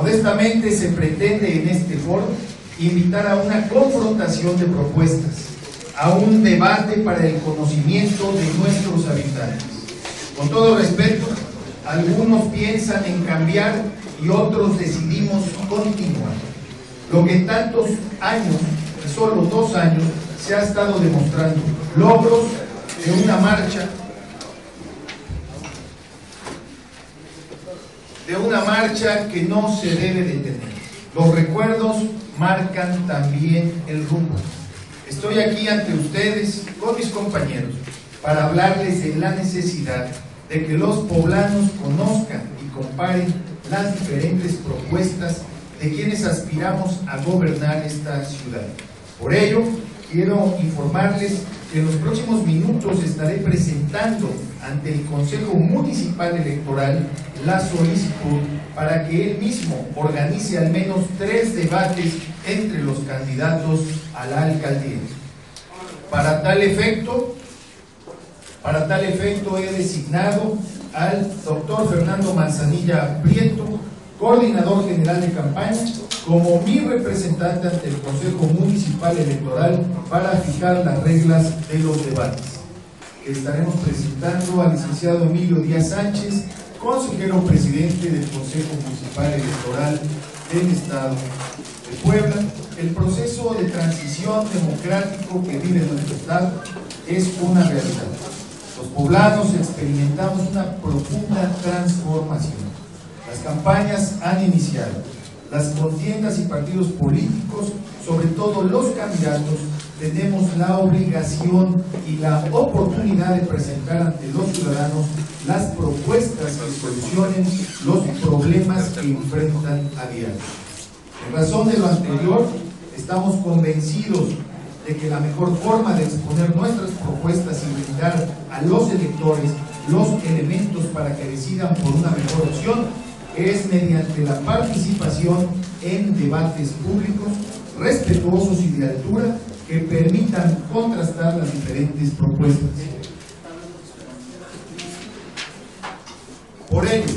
Modestamente se pretende en este foro invitar a una confrontación de propuestas, a un debate para el conocimiento de nuestros habitantes. Con todo respeto, algunos piensan en cambiar y otros decidimos continuar. Lo que en tantos años, solo dos años, se ha estado demostrando, logros de una marcha de una marcha que no se debe detener. Los recuerdos marcan también el rumbo. Estoy aquí ante ustedes con mis compañeros para hablarles de la necesidad de que los poblanos conozcan y comparen las diferentes propuestas de quienes aspiramos a gobernar esta ciudad. Por ello, quiero informarles que en los próximos minutos estaré presentando ante el Consejo Municipal Electoral la solicitud para que él mismo organice al menos tres debates entre los candidatos a la alcaldía. Para tal efecto, para tal efecto he designado al doctor Fernando Manzanilla Prieto, coordinador general de campaña, como mi representante ante el Consejo Municipal Electoral para fijar las reglas de los debates. Estaremos presentando al licenciado Emilio Díaz Sánchez, consejero presidente del Consejo Municipal Electoral del Estado de Puebla. El proceso de transición democrático que vive nuestro Estado es una realidad. Los poblanos experimentamos una profunda transformación. Las campañas han iniciado. Las contiendas y partidos políticos, sobre todo los candidatos, tenemos la obligación y la oportunidad de presentar ante los ciudadanos las propuestas que solucionen los problemas que enfrentan a diario. En razón de lo anterior, estamos convencidos de que la mejor forma de exponer nuestras propuestas y brindar a los electores los elementos para que decidan por una mejor opción es mediante la participación en debates públicos respetuosos y de altura que permitan contrastar las diferentes propuestas. Por ello,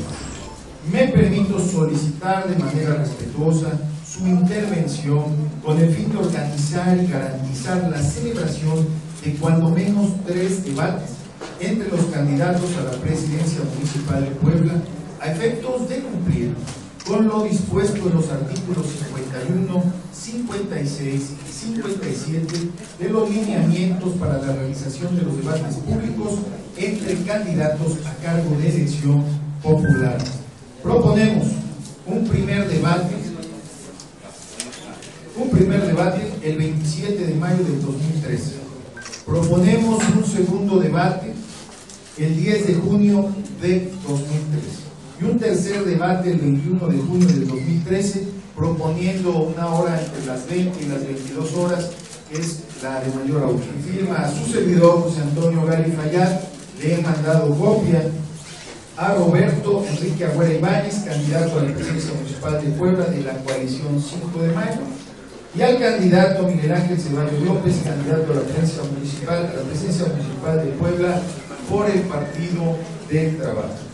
me permito solicitar de manera respetuosa su intervención con el fin de organizar y garantizar la celebración de cuando menos tres debates entre los candidatos a la presidencia municipal de Puebla a efectos de cumplir con lo dispuesto en los artículos 51, 56 y 57 de los lineamientos para la realización de los debates públicos entre candidatos a cargo de elección popular. Proponemos un primer debate, un primer debate el 27 de mayo del 2013. Proponemos un segundo debate el 10 de junio de 2013 y un tercer debate el 21 de junio del 2013, proponiendo una hora entre las 20 y las 22 horas, que es la de mayor audio. Firma a su servidor José Antonio Gary Fayad, le he mandado copia a Roberto Enrique Agüera Ibáñez, candidato a la presidencia municipal de Puebla de la coalición 5 de mayo, y al candidato Miguel Ángel Ceballos López, candidato a la presidencia municipal, a la presidencia municipal de Puebla por el Partido del Trabajo.